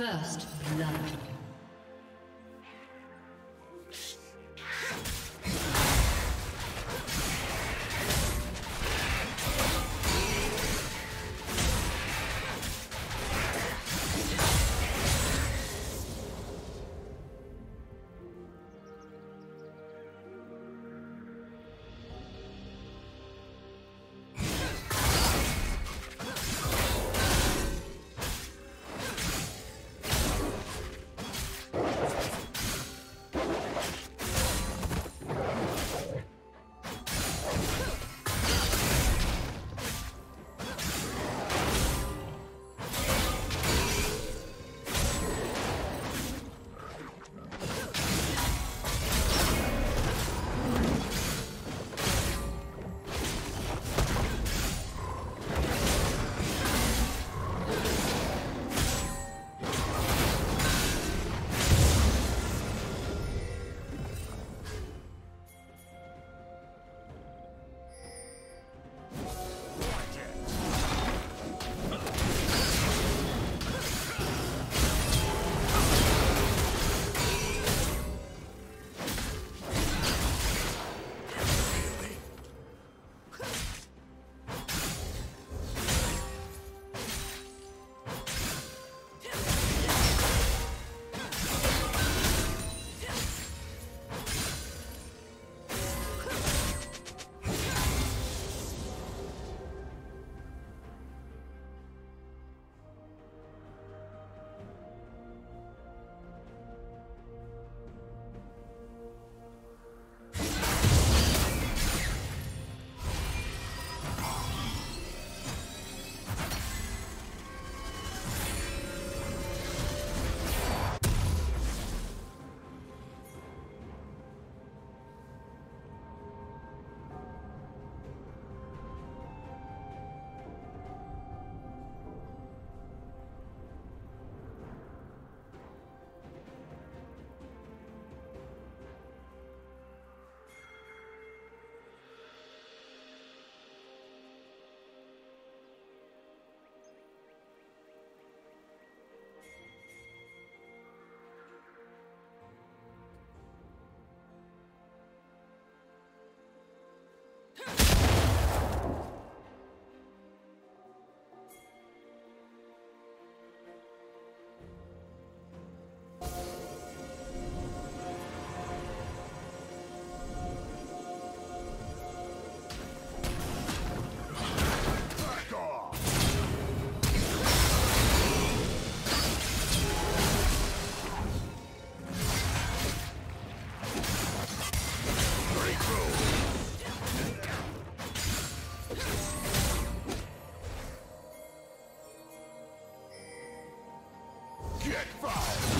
First blood. now!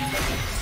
Yeah.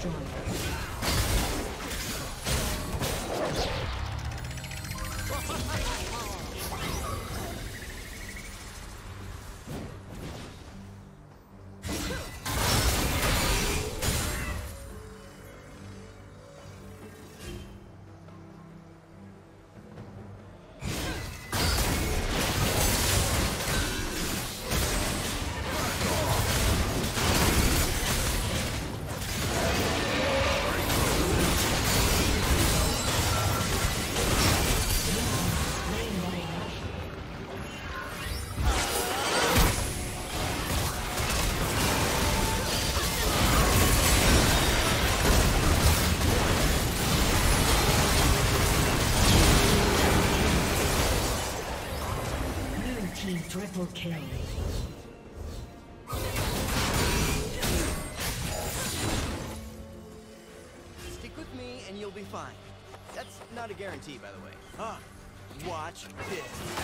destroyed. Triple kill. Stick with me and you'll be fine. That's not a guarantee, by the way. Ah, watch this.